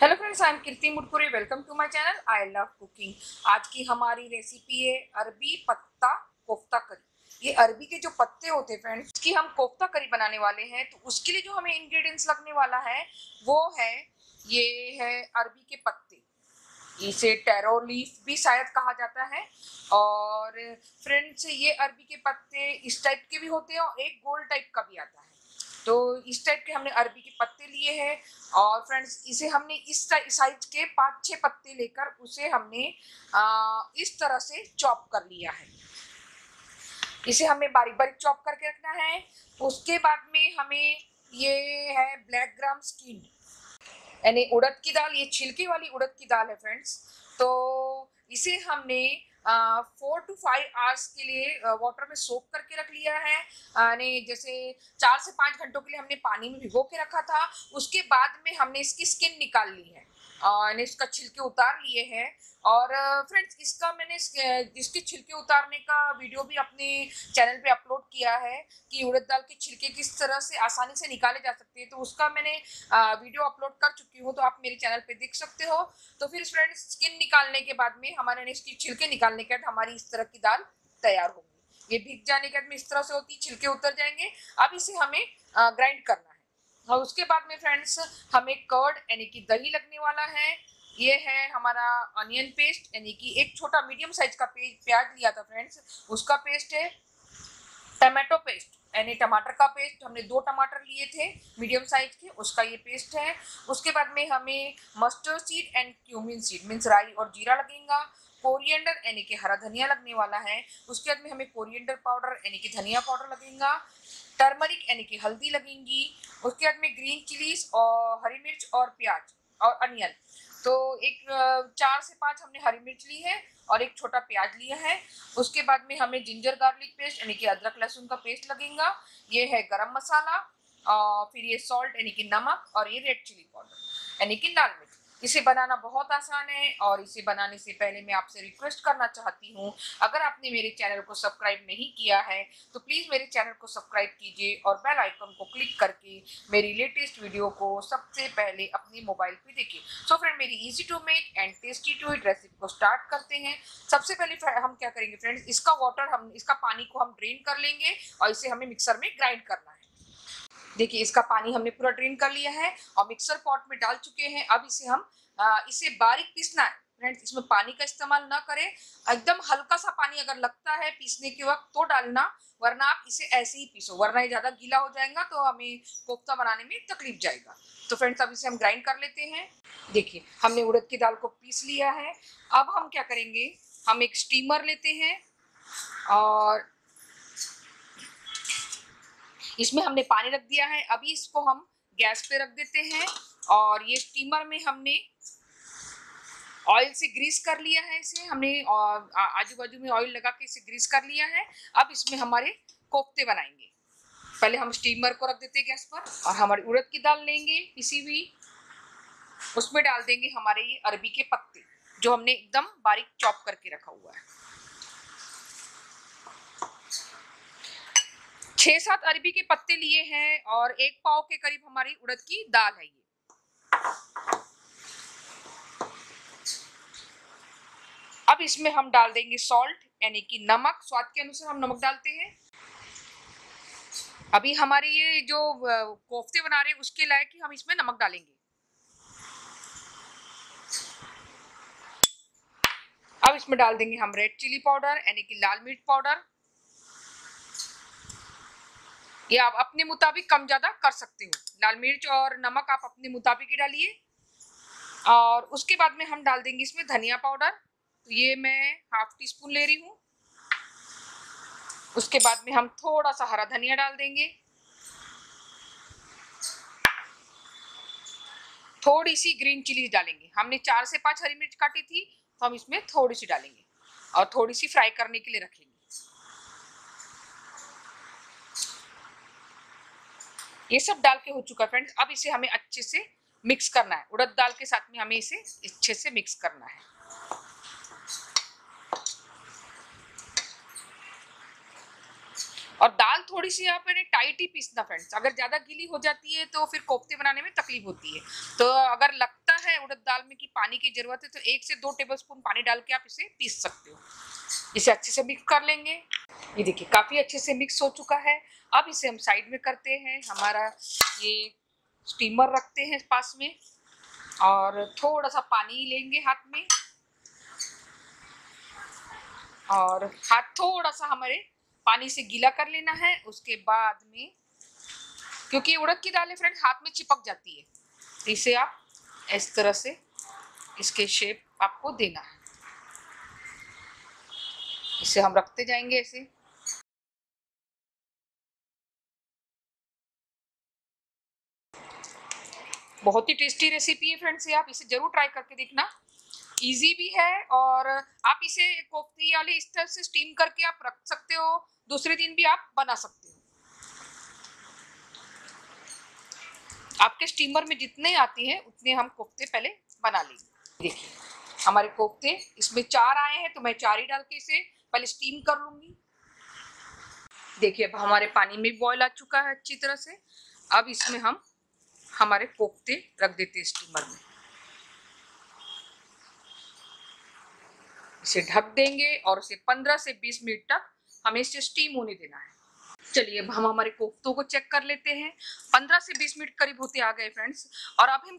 Hello friends I am Kirti Mutpure welcome to my channel I love cooking आज की हमारी recipe है अरबी पत्ता कोफ्ता करी। ये अरबी के जो पत्ते होते हैं फ्रेंड्स इसकी हम कोफ्ता करी बनाने वाले हैं तो उसके लिए जो हमें इंग्रेडिएंट्स लगने वाला है, वो है, ये है अरबी के पत्ते। इसे टेरो लीफ भी शायद कहा जाता है। और फ्रेंड्स ये अरबी के पत्ते इस टाइप के भी होते हैं और एक गोल टाइप का भी आता है। तो इस टाइप के हमने अरबी के पत्ते लिए हैं और फ्रेंड्स इसे हमने इस साइज़ के पाँच छः पत्ते लेकर उसे हमने इस तरह से चॉप कर लिया है। इसे हमें बारीक बारीक चॉप करके रखना है। उसके बाद में हमें ये है ब्लैक ग्राम स्किन यानी उड़द की दाल, ये छिलके वाली उड़द की दाल है फ्रेंड्स तो इसे हमने फोर टू फाइव आवर्स के लिए वाटर में सोप करके रख लिया है। यानी जैसे चार से पाँच घंटों के लिए हमने पानी में भिगो के रखा था। उसके बाद में हमने इसकी स्किन निकाल ली है। मैंने इसका छिलके उतार लिए हैं। और फ्रेंड्स इसका मैंने इसके छिलके उतारने का वीडियो भी अपने चैनल पे अपलोड किया है कि उड़द दाल के छिलके किस तरह से आसानी से निकाले जा सकते हैं। तो उसका मैंने वीडियो अपलोड कर चुकी हूँ तो आप मेरे चैनल पे देख सकते हो। तो फिर फ्रेंड्स स्किन निकालने के बाद में हमारे इसकी छिलके निकालने के बाद हमारी इस तरह की दाल तैयार होगी। ये भीग जाने के बाद में इस तरह से होती छिलके उतर जाएँगे। अब इसे हमें ग्राइंड करना है। और उसके बाद में फ्रेंड्स हमें कर्ड यानी कि दही लगने वाला है। ये है हमारा अनियन पेस्ट यानी कि एक छोटा मीडियम साइज़ का प्याज लिया था फ्रेंड्स उसका पेस्ट है टमाटो पेस्ट यानी टमाटर का पेस्ट हमने दो टमाटर लिए थे मीडियम साइज़ के, उसका ये पेस्ट है। उसके बाद में हमें mustard seed and cumin seed means राई और जीरा लगेगा। कोरिएंडर यानी कि हरा धनिया लगने वाला है। उसके बाद में हमें कोरिएंडर पाउडर यानी कि धनिया पाउडर लगेगा। टर्मरिक यानी कि हल्दी लगेंगी, उसके बाद में ग्रीन चिलीज और हरी मिर्च और प्याज और अनियन तो एक, चार से पाँच हमने हरी मिर्च ली है और एक छोटा प्याज लिया है। उसके बाद में हमें जिंजर गार्लिक पेस्ट यानी कि अदरक लहसुन का पेस्ट लगेगा। ये है गरम मसाला, और फिर ये सॉल्ट यानी कि नमक, और ये रेड चिली पाउडर यानी कि लाल मिर्च. इसे बनाना बहुत आसान है और इसे बनाने से पहले मैं आपसे रिक्वेस्ट करना चाहती हूँ, अगर आपने मेरे चैनल को सब्सक्राइब नहीं किया है तो प्लीज़ मेरे चैनल को सब्सक्राइब कीजिए और बेल आइकन को क्लिक करके मेरी लेटेस्ट वीडियो को सबसे पहले अपने मोबाइल पे देखिए। सो फ्रेंड मेरी easy to make and tasty to eat recipe को स्टार्ट करते हैं। सबसे पहले हम क्या करेंगे फ्रेंड्स इसका वाटर हम इसका पानी को हम ड्रेन कर लेंगे और इसे हमें मिक्सर में ग्राइंड करना है। देखिए इसका पानी हमने पूरा ड्रेन कर लिया है और मिक्सर पॉट में डाल चुके हैं। अब इसे हम आ, इसे बारीक पीसना है। फ्रेंड्स इसमें पानी का इस्तेमाल ना करें। एकदम हल्का सा पानी अगर लगता है पीसने के वक्त तो डालना वरना आप इसे ऐसे ही पीसो वरना ये ज़्यादा गीला हो जाएगा तो हमें कोफ्ता बनाने में तकलीफ़ जाएगा। तो फ्रेंड्स अब इसे हम ग्राइंड कर लेते हैं। देखिए हमने उड़द की दाल को पीस लिया है। अब हम क्या करेंगे? हम एक स्टीमर लेते हैं और इसमें हमने पानी रख दिया है। अभी इसको हम गैस पे रख देते हैं और ये स्टीमर में हमने ऑयल से ग्रीस कर लिया है इसे। हमने आजू बाजू में ऑयल लगा के इसे ग्रीस कर लिया है। अब इसमें हमारे कोफ्ते बनाएँगे। पहले हम स्टीमर को रख देते हैं गैस पर और हमारी उड़द की दाल लेंगे पिसी हुई उसमें डाल देंगे हमारे ये अरबी के पत्ते, जो हमने एकदम बारीक चॉप करके रखा हुआ है। छह सात अरबी के पत्ते लिए हैं और एक पाव के करीब हमारी उड़द की दाल है ये। अब इसमें हम डाल देंगे सॉल्ट यानी कि नमक। स्वाद के अनुसार हम नमक डालते हैं। अभी हमारे ये जो कोफ्ते बना रहे हैं, उसके लायक हम इसमें नमक डालेंगे। अब इसमें डाल देंगे हम रेड चिली पाउडर यानी कि लाल मिर्च पाउडर ये आप अपने मुताबिक कम ज़्यादा कर सकते हो। लाल मिर्च और नमक आप अपने मुताबिक ही डालिए। और उसके बाद में हम डाल देंगे इसमें धनिया पाउडर। तो ये मैं हाफ़ टी स्पून ले रही हूँ। उसके बाद में हम थोड़ा सा हरा धनिया डाल देंगे। थोड़ी सी ग्रीन चिली डालेंगे। हमने चार से पाँच हरी मिर्च काटी थी तो हम इसमें थोड़ी सी डालेंगे। और थोड़ी सी फ्राई करने के लिए रखेंगे ये सब डाल के हो चुका है फ्रेंड्स अब इसे हमें अच्छे से मिक्स करना है। उड़द दाल के साथ में हमें इसे अच्छे से मिक्स करना है। और दाल थोड़ी सी आप टाइट ही पीसना फ्रेंड्स अगर ज़्यादा गीली हो जाती है तो फिर कोफ्ते बनाने में तकलीफ़ होती है। तो अगर लगता है उड़द दाल में कि पानी की ज़रूरत है तो एक से दो टेबल स्पून पानी डाल के आप इसे पीस सकते हो। इसे अच्छे से मिक्स कर लेंगे। ये देखिए, काफ़ी अच्छे से मिक्स हो चुका है। अब इसे हम साइड में करते हैं। हमारा ये स्टीमर रखते हैं पास में और थोड़ा सा पानी लेंगे हाथ में। और हाथ थोड़ा सा हमारे पानी से गीला कर लेना है। उसके बाद में, क्योंकि उड़द की दाल फ्रेंड हाथ में चिपक जाती है। इसे आप इस तरह से इसके शेप आपको देना है। इसे हम रखते जाएँगे ऐसे। बहुत ही टेस्टी रेसिपी है फ्रेंड्स ये, आप इसे ज़रूर ट्राई करके देखना। इजी भी है और आप इसे कोफ्ती वाले इस तरह से स्टीम करके आप रख सकते हो, दूसरे दिन भी आप बना सकते हो। आपके स्टीमर में जितने आती हैं, उतने हम कोफ्ते पहले बना लेंगे। देखिए, हमारे कोफ्ते, इसमें चार आए हैं तो मैं चार ही डाल के इसे पहले स्टीम कर लूँगी। देखिए, अब हमारे पानी में बॉईल आ चुका है अच्छी तरह से। अब इसमें हम हमारे कोफ्ते रख देते हैं स्टीमर में। इसे ढक देंगे और उसे 15 से 20 मिनट तक हमें इसे स्टीम होने देना है। चलिए अब हम हमारे कोफ्तों को चेक कर लेते हैं। 15 से 20 मिनट करीब होते आ गए फ्रेंड्स और अब हम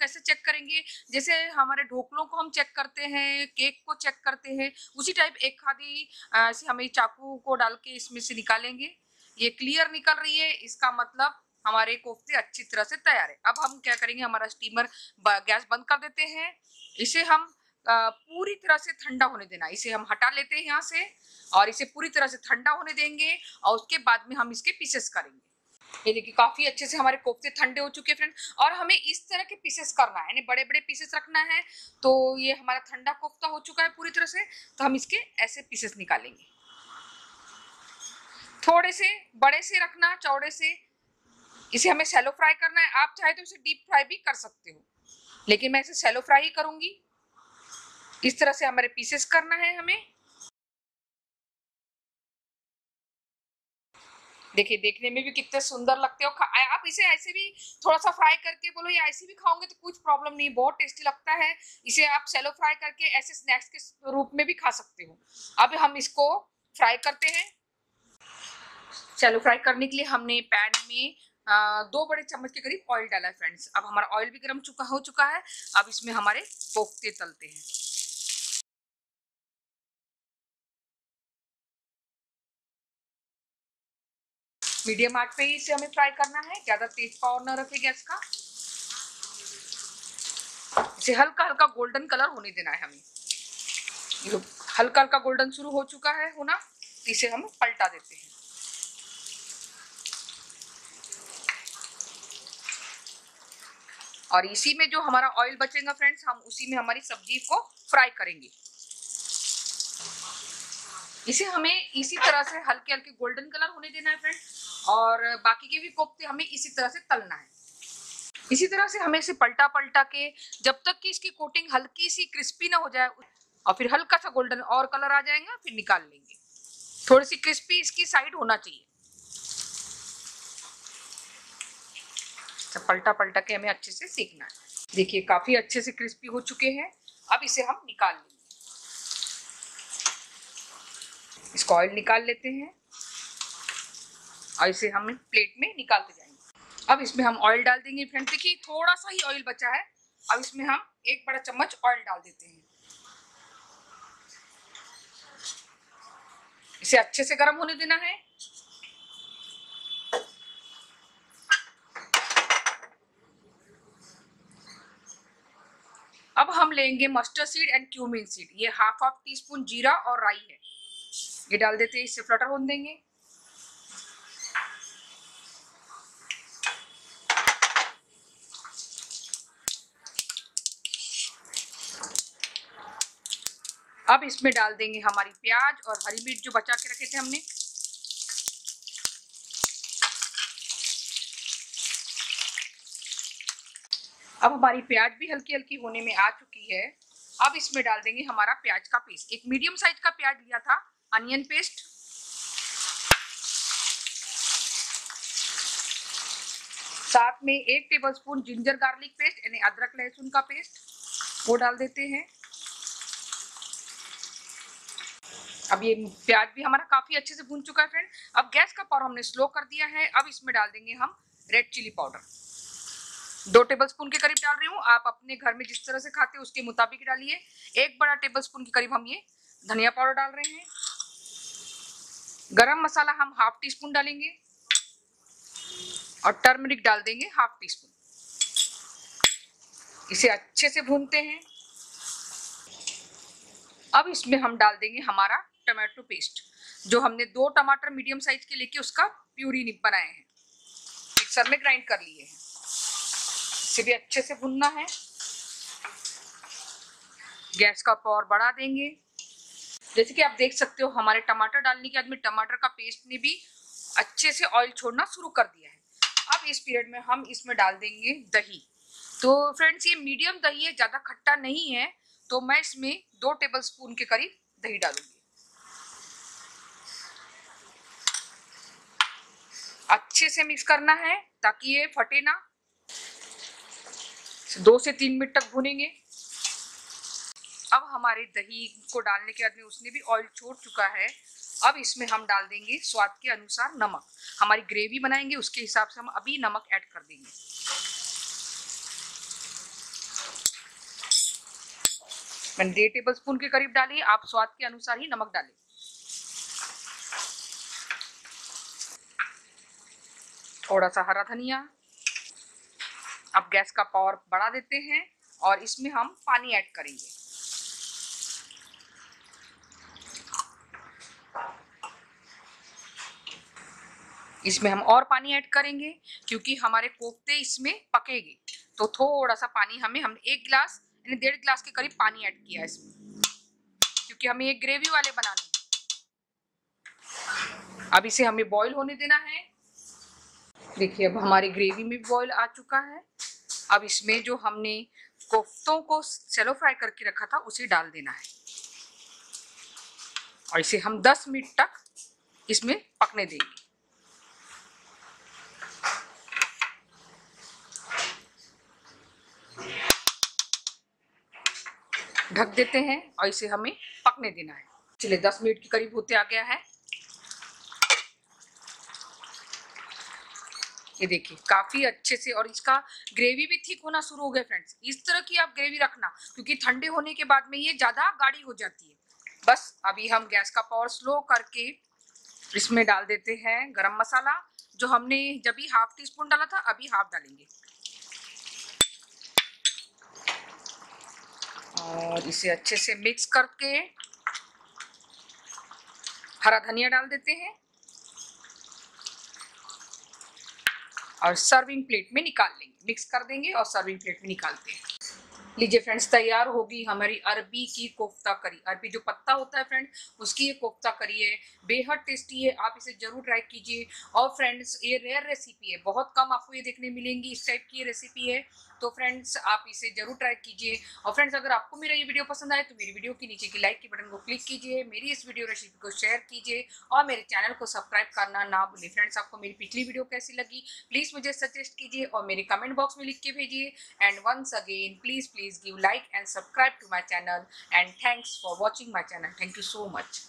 कैसे चेक करेंगे? जैसे हमारे ढोकलों को हम चेक करते हैं केक को चेक करते हैं, उसी टाइप एक खादी से हमें चाकू को डाल के इसमें से निकालेंगे। ये क्लियर निकल रही है, इसका मतलब हमारे कोफ्ते अच्छी तरह से तैयार है। अब हम क्या करेंगे, हमारा स्टीमर गैस बंद कर देते हैं। इसे हम पूरी तरह से ठंडा होने देना इसे हम हटा लेते हैं यहाँ से और इसे पूरी तरह से ठंडा होने देंगे और उसके बाद में हम इसके पीसेस करेंगे। ये देखिए, काफ़ी अच्छे से हमारे कोफ्ते ठंडे हो चुके हैं फ्रेंड और हमें इस तरह के पीसेस करना है। यानी बड़े बड़े पीसेस रखना है। तो ये हमारा ठंडा कोफ्ता हो चुका है पूरी तरह से। तो हम इसके ऐसे पीसेस निकालेंगे। थोड़े से, बड़े से रखना, चौड़े से। इसे हमें सेलो फ्राई करना है। आप चाहे तो इसे डीप फ्राई भी कर सकते हो। लेकिन मैं इसे सेलो फ्राई ही करूँगी। इस तरह से हमारे पीसेस करना है हमें। देखिए, देखने में भी कितने सुंदर लगते हो आप इसे ऐसे भी थोड़ा सा फ्राई करके बोलो या ऐसे भी खाओगे तो कुछ प्रॉब्लम नहीं, बहुत टेस्टी लगता है। इसे आप सेलो फ्राई करके ऐसे स्नैक्स के रूप में भी खा सकते हो। अब हम इसको फ्राई करते हैं। सेलो फ्राई करने के लिए हमने पैन में दो बड़े चम्मच के करीब ऑयल डाला है फ्रेंड्स अब हमारा ऑयल भी गर्म चुका हो चुका है, अब इसमें हमारे कोफ्ते तलते हैं। मीडियम आँच पे ही इसे हमें फ्राई करना है, ज़्यादा तेज पावर ना रखे गैस का। इसे हल्का हल्का गोल्डन कलर होने देना है हमें। हल्का हल्का गोल्डन शुरू हो चुका है, होना, इसे हम पलटा देते हैं। और इसी में जो हमारा ऑयल बचेगा फ्रेंड्स हम उसी में हमारी सब्ज़ी को फ्राई करेंगे। इसे हमें इसी तरह से हल्के हल्के गोल्डन कलर होने देना है फ्रेंड और बाकी के भी कोफ्ते हमें इसी तरह से तलना है। इसी तरह से हमें इसे पलटा पलटा के, जब तक कि इसकी कोटिंग हल्की सी क्रिस्पी ना हो जाए, और फिर हल्का सा गोल्डन और कलर आ जाएगा, फिर निकाल लेंगे। थोड़ी सी क्रिस्पी इसकी साइड होना चाहिए। तो पलटा पलटा के हमें अच्छे से सीखना है। देखिए, काफ़ी अच्छे से क्रिस्पी हो चुके हैं। अब इसे हम निकाल लेंगे। इसको ऑयल निकाल लेते हैं और इसे हम प्लेट में निकालते जाएँगे। अब इसमें हम ऑयल डाल देंगे फ्रेंड देखिए थोड़ा सा ही ऑयल बचा है। अब इसमें हम एक बड़ा चम्मच ऑयल डाल देते हैं। इसे अच्छे से गर्म होने देना है अब हम लेंगे mustard seed and cumin seed ये हाफ़ हाफ़ टी स्पून जीरा और राई है। ये डाल देते हैं, इससे फ्लटर होने देंगे। अब इसमें डाल देंगे हमारी प्याज और हरी मिर्च जो बचा के रखे थे हमने। अब हमारी प्याज भी हल्की हल्की होने में आ चुकी है। अब इसमें डाल देंगे हमारा प्याज का पेस्ट एक मीडियम साइज़ का प्याज लिया था अनियन पेस्ट साथ में एक tablespoon ginger garlic paste यानी अदरक लहसुन का पेस्ट वो डाल देते हैं। अब ये प्याज भी हमारा काफ़ी अच्छे से भून चुका है फ्रेंड अब गैस का पावर हमने स्लो कर दिया है। अब इसमें डाल देंगे हम रेड चिली पाउडर दो टेबल स्पून के करीब डाल रही हूँ। आप अपने घर में जिस तरह से खाते हैं, उसके मुताबिक डालिए। एक बड़ा टेबल स्पून के करीब हम ये धनिया पाउडर डाल रहे हैं। गरम मसाला हम हाफ़ टी स्पून डालेंगे और टर्मरिक डाल देंगे हाफ़ टी स्पून इसे अच्छे से भूनते हैं। अब इसमें हम डाल देंगे हमारा टमाटो पेस्ट जो हमने दो टमाटर मीडियम साइज़ के लेके उसका प्यूरी बनाए हैं। मिक्सर में ग्राइंड कर लिए हैं। इसे भी अच्छे से भूनना है। गैस का पावर बढ़ा देंगे। जैसे कि आप देख सकते हो, हमारे टमाटर डालने के बाद में टमाटर का पेस्ट ने भी अच्छे से ऑयल छोड़ना शुरू कर दिया है। अब इस पीरियड में हम इसमें डाल देंगे दही। तो फ्रेंड्स, ये मीडियम दही है, ज़्यादा खट्टा नहीं है। तो मैं इसमें दो टेबल स्पून के करीब दही डालूँगी। अच्छे से मिक्स करना है ताकि ये फटे ना। दो से तीन मिनट तक भुनेंगे। अब हमारे दही को डालने के बाद में उसने भी ऑयल छोड़ चुका है। अब इसमें हम डाल देंगे स्वाद के अनुसार नमक। हमारी ग्रेवी बनाएँगे, उसके हिसाब से हम अभी नमक ऐड कर देंगे। मैंने डेढ़ टेबल स्पून के करीब डाली, आप स्वाद के अनुसार ही नमक डालें। थोड़ा सा हरा धनिया अब गैस का पावर बढ़ा देते हैं और इसमें हम पानी ऐड करेंगे। इसमें हम और पानी ऐड करेंगे क्योंकि हमारे कोफ्ते इसमें पकेंगे। तो थोड़ा सा पानी हमें हम एक गिलास, यानी डेढ़ गिलास के करीब पानी ऐड किया है इसमें। क्योंकि हमें एक ग्रेवी वाले बनाने अब इसे हमें बॉईल होने देना है। देखिए, अब हमारी ग्रेवी में बॉईल आ चुका है। अब इसमें जो हमने कोफ्तों को सेलो फ्राई करके रखा था, उसे डाल देना है। और इसे हम 10 मिनट तक इसमें पकने देंगे। ढक देते हैं और इसे हमें पकने देना है। चलिए 10 मिनट के करीब होते आ गया है। ये देखिए, काफ़ी अच्छे से और इसका ग्रेवी भी ठीक होना शुरू हो गया फ्रेंड्स इस तरह की आप ग्रेवी रखना, क्योंकि ठंडे होने के बाद में ये ज़्यादा गाढ़ी हो जाती है। बस, अभी हम गैस का पावर स्लो करके इसमें डाल देते हैं गरम मसाला, जो हमने जब भी हाफ़ टी स्पून डाला था, अभी हाफ़ डालेंगे। और इसे अच्छे से मिक्स करके हरा धनिया डाल देते हैं। और सर्विंग प्लेट में निकाल लेंगे। मिक्स कर देंगे और सर्विंग प्लेट में निकालते हैं लीजिए फ्रेंड्स तैयार होगी हमारी अरबी की कोफ्ता करी। अरबी जो पत्ता होता है फ्रेंड उसकी ये कोफ्ता करी है। बेहद टेस्टी है, आप इसे ज़रूर ट्राई कीजिए। और फ्रेंड्स ये रेयर रेसिपी है। बहुत कम आपको ये देखने मिलेंगी। इस टाइप की रेसिपी है। तो फ्रेंड्स आप इसे ज़रूर ट्राई कीजिए। और फ्रेंड्स अगर आपको मेरा ये वीडियो पसंद आए तो मेरी वीडियो के नीचे की लाइक के बटन को क्लिक कीजिए। मेरी इस वीडियो रेसिपी को शेयर कीजिए। और मेरे चैनल को सब्सक्राइब करना ना भूलिए। फ्रेंड्स आपको मेरी पिछली वीडियो कैसी लगी? प्लीज़ मुझे सजेस्ट कीजिए और मेरे कमेंट बॉक्स में लिख के भेजिए। And once again please please give like and subscribe to my channel and thanks for watching my channel thank you so much